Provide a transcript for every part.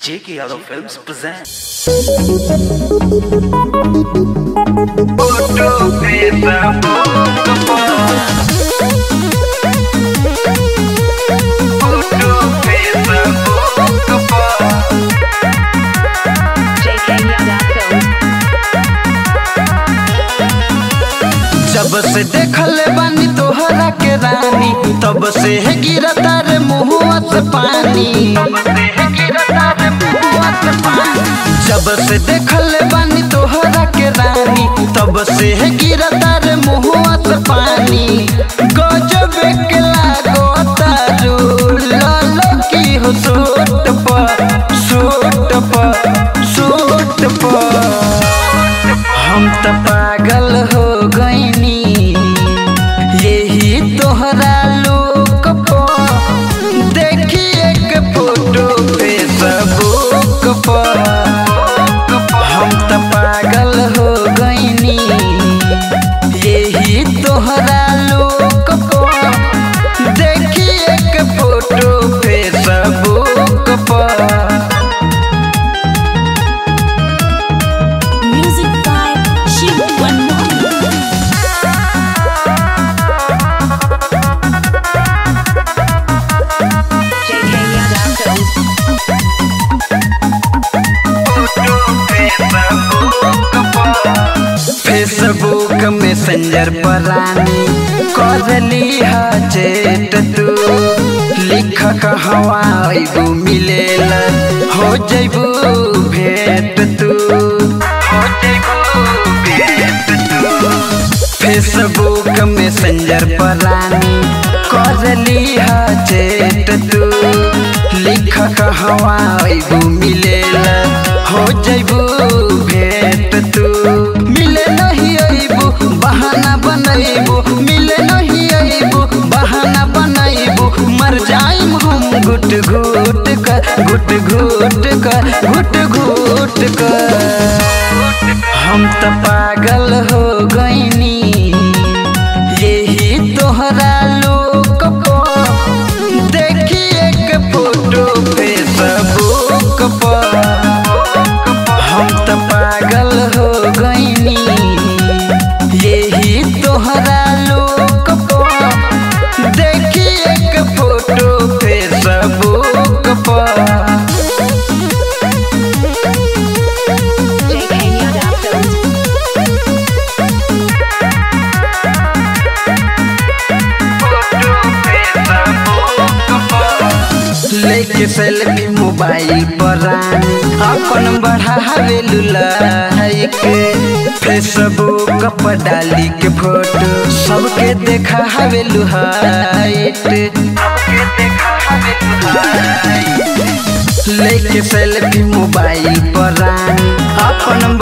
Yadav Films present. JK जब से देखल बानी तोहरा के रानी तब से है गिरता रे मुहुआ से पानी। जब से देखल बानी तोहरा के रानी तब से है गिरता रे मुहुआ से पानी। गजब के लागो तारू। लालो की हो सूट पर सूट पर सूट पर। हम त तोहरा मैसेंजर पर रानी करली तू लिख कहवा मिलेला हो जइबू भेट तू फेसबुक मैसेंजर पर रानी करली है तू लिख कहवा मिलेला हो जइबू भेट तू घुट घुट कर, घुट घुट कर, घुट घुट कर। हम त पागल हो गईनी, यही तोहरा लोक पर देखी एक फ़ोटो फेसबुक पर। हम तो पागल हो गईनी, यही तोहरा लोक लेके सेल्फी मोबाइल पर रानी अपन बढ़ावे लाइक। फेसबुक पर डाली के फ़ोटो, सबके देखा हवे लुहाइट लेके सेल्फी मोबाइल पर रानी अपन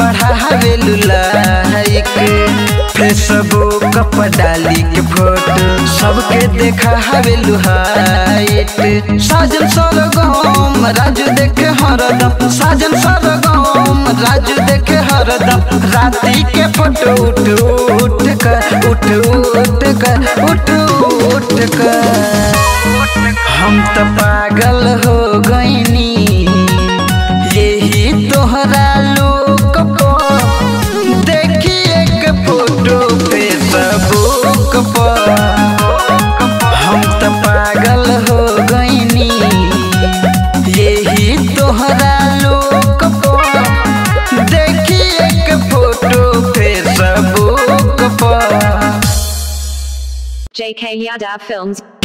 फेसबुक पर डाली के फ़ोटो सबके देखा हवे लुहाइट साजन सरगम, राजू देखे हरदम साजन सरगम, राजू देखे हरदम राती के फ़ोटो उठ उठ कर, उठ उठ कर, उठ उठ कर। हम तो पागल JK Yadav Films.